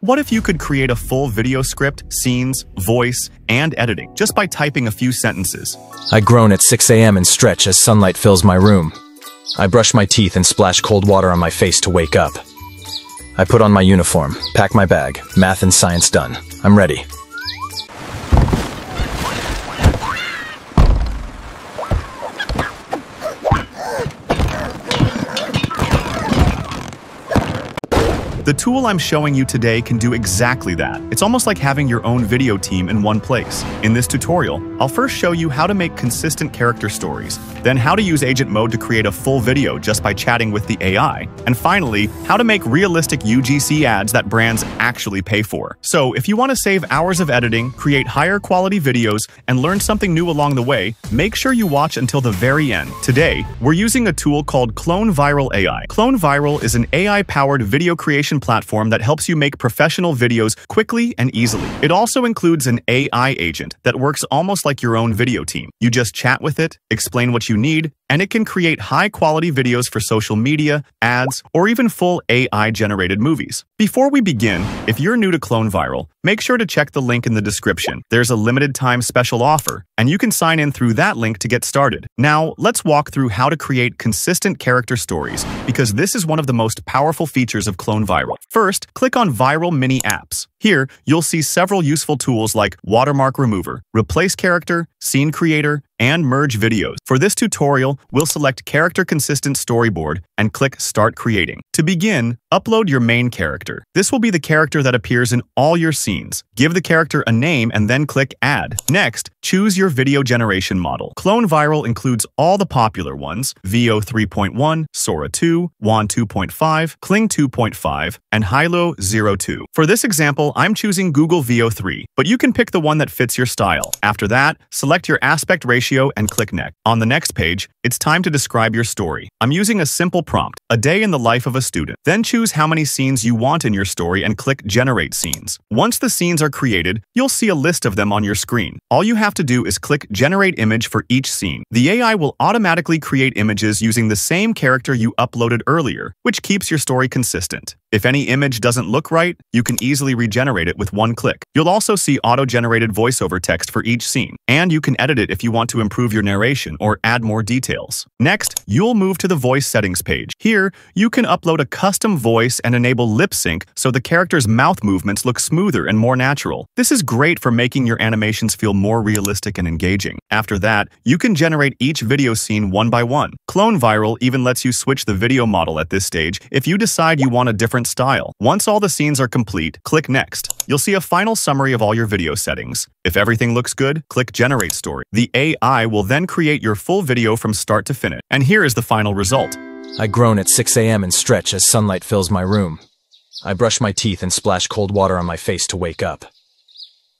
What if you could create a full video script, scenes, voice, and editing just by typing a few sentences? I groan at 6 a.m. and stretch as sunlight fills my room. I brush my teeth and splash cold water on my face to wake up. I put on my uniform, pack my bag, math and science done. I'm ready. The tool I'm showing you today can do exactly that. It's almost like having your own video team in one place. In this tutorial, I'll first show you how to make consistent character stories, then how to use agent mode to create a full video just by chatting with the AI, and finally, how to make realistic UGC ads that brands actually pay for. So if you want to save hours of editing, create higher quality videos, and learn something new along the way, make sure you watch until the very end. Today, we're using a tool called Clone Viral AI. Clone Viral is an AI-powered video creation platform that helps you make professional videos quickly and easily. It also includes an AI agent that works almost like your own video team. You just chat with it, explain what you need, and it can create high-quality videos for social media, ads, or even full AI-generated movies. Before we begin, if you're new to Clone Viral, make sure to check the link in the description. There's a limited time special offer, and you can sign in through that link to get started. Now, let's walk through how to create consistent character stories, because this is one of the most powerful features of Clone Viral. First, click on Viral Mini Apps. Here, you'll see several useful tools like Watermark Remover, Replace Character, Scene Creator, and merge videos. For this tutorial, we'll select Character Consistent Storyboard and click Start Creating. To begin, upload your main character. This will be the character that appears in all your scenes. Give the character a name and then click Add. Next, choose your video generation model. Clone Viral includes all the popular ones, Veo 3.1, Sora 2, Wan 2.5, Kling 2.5, and Hailuo 02. For this example, I'm choosing Google Veo 3, but you can pick the one that fits your style. After that, select your aspect ratio and click Next. On the next page, it's time to describe your story. I'm using a simple prompt, a day in the life of a student. Then choose how many scenes you want in your story and click Generate Scenes. Once the scenes are created, you'll see a list of them on your screen. All you have to do is click Generate Image for each scene. The AI will automatically create images using the same character you uploaded earlier, which keeps your story consistent. If any image doesn't look right, you can easily regenerate it with one click. You'll also see auto-generated voiceover text for each scene, and you can edit it if you want to improve your narration or add more details. Next, you'll move to the voice settings page. Here, you can upload a custom voice and enable lip sync so the character's mouth movements look smoother and more natural. This is great for making your animations feel more realistic and engaging. After that, you can generate each video scene one by one. Clone Viral even lets you switch the video model at this stage if you decide you want a different different style. Once all the scenes are complete, click Next. You'll see a final summary of all your video settings. If everything looks good, click Generate Story. The AI will then create your full video from start to finish. And here is the final result. I groan at 6 a.m. and stretch as sunlight fills my room. I brush my teeth and splash cold water on my face to wake up.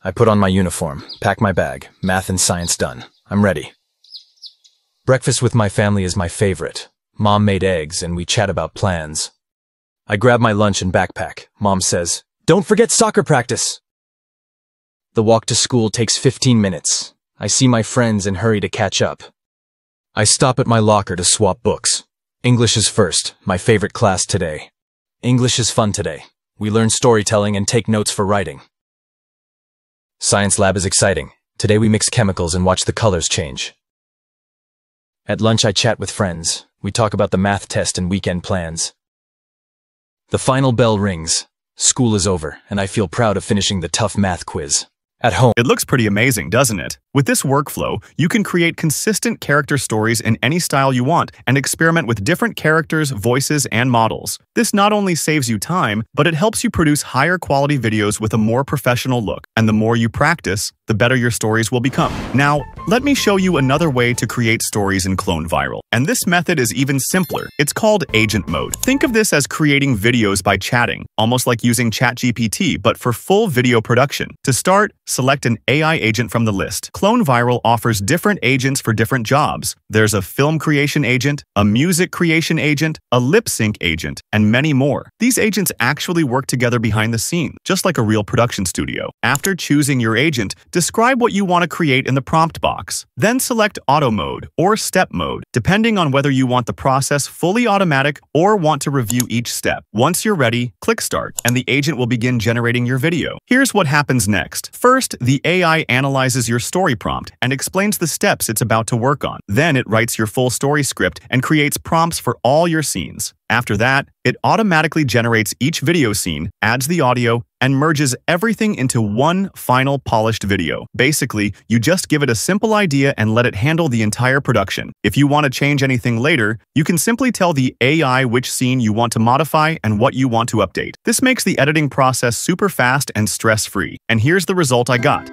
I put on my uniform, pack my bag, math and science done. I'm ready. Breakfast with my family is my favorite. Mom made eggs and we chat about plans. I grab my lunch and backpack. Mom says, Don't forget soccer practice! The walk to school takes 15 minutes. I see my friends and hurry to catch up. I stop at my locker to swap books. English is first, my favorite class today. English is fun today. We learn storytelling and take notes for writing. Science lab is exciting. Today we mix chemicals and watch the colors change. At lunch I chat with friends. We talk about the math test and weekend plans. The final bell rings. School is over, and I feel proud of finishing the tough math quiz. At home. It looks pretty amazing, doesn't it? With this workflow, you can create consistent character stories in any style you want and experiment with different characters, voices, and models. This not only saves you time, but it helps you produce higher quality videos with a more professional look. And the more you practice, the better your stories will become. Now, let me show you another way to create stories in Clone Viral. And this method is even simpler. It's called agent mode. Think of this as creating videos by chatting, almost like using ChatGPT, but for full video production. To start, select an AI agent from the list. Clone Clone Viral offers different agents for different jobs. There's a film creation agent, a music creation agent, a lip sync agent, and many more. These agents actually work together behind the scene, just like a real production studio. After choosing your agent, describe what you want to create in the prompt box. Then select Auto Mode or Step Mode, depending on whether you want the process fully automatic or want to review each step. Once you're ready, click Start, and the agent will begin generating your video. Here's what happens next. First, the AI analyzes your story prompt and explains the steps it's about to work on. Then it writes your full story script and creates prompts for all your scenes. After that, it automatically generates each video scene, adds the audio, and merges everything into one final polished video. Basically, you just give it a simple idea and let it handle the entire production. If you want to change anything later, you can simply tell the AI which scene you want to modify and what you want to update. This makes the editing process super fast and stress-free. And here's the result I got.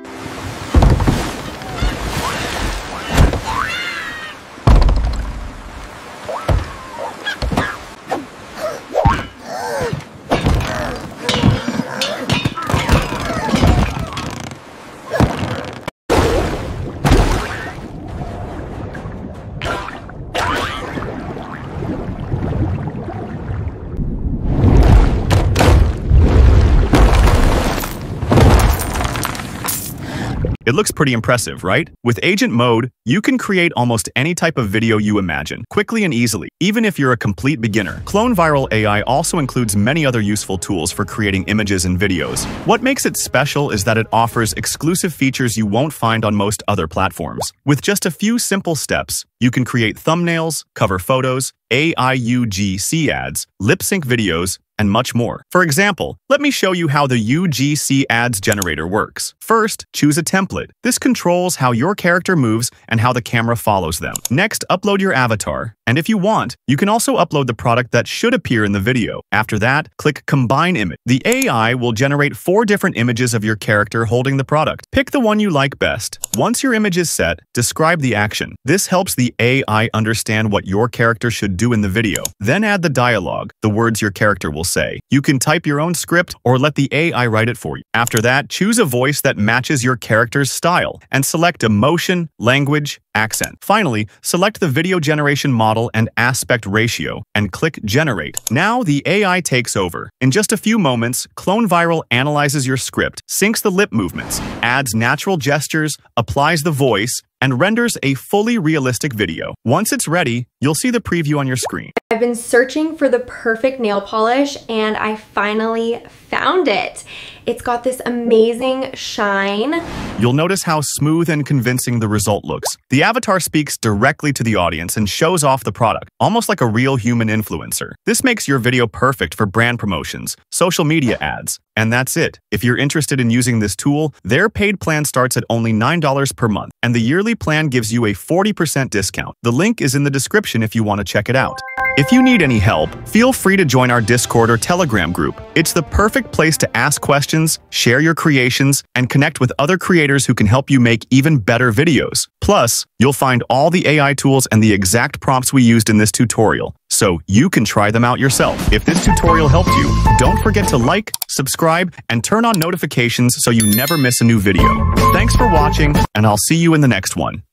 It looks pretty impressive, right? With Agent Mode, you can create almost any type of video you imagine, quickly and easily, even if you're a complete beginner. Clone Viral AI also includes many other useful tools for creating images and videos. What makes it special is that it offers exclusive features you won't find on most other platforms. With just a few simple steps, you can create thumbnails, cover photos, AIUGC ads, lip sync videos, and much more. For example, let me show you how the UGC ads generator works. First, choose a template. This controls how your character moves and how the camera follows them. Next, upload your avatar. And if you want, you can also upload the product that should appear in the video. After that, click Combine Image. The AI will generate four different images of your character holding the product. Pick the one you like best. Once your image is set, describe the action. This helps the AI understand what your character should do in the video. Then add the dialogue, the words your character will say. You can type your own script or let the AI write it for you. After that, choose a voice that matches your character's style and select emotion, language, accent. Finally, select the video generation model and aspect ratio and click Generate. Now the AI takes over. In just a few moments, Clone Viral analyzes your script, syncs the lip movements, adds natural gestures, applies the voice, and renders a fully realistic video. Once it's ready, you'll see the preview on your screen. I've been searching for the perfect nail polish and I finally found it. It's got this amazing shine. You'll notice how smooth and convincing the result looks. The avatar speaks directly to the audience and shows off the product, almost like a real human influencer. This makes your video perfect for brand promotions, social media ads, and that's it. If you're interested in using this tool, their paid plan starts at only $9 per month, and the yearly plan gives you a 40% discount. The link is in the description if you want to check it out. If you need any help, feel free to join our Discord or Telegram group. It's the perfect place to ask questions, share your creations, and connect with other creators who can help you make even better videos. Plus, you'll find all the AI tools and the exact prompts we used in this tutorial, so you can try them out yourself. If this tutorial helped you, don't forget to like, subscribe, and turn on notifications so you never miss a new video. Thanks for watching, and I'll see you in the next one.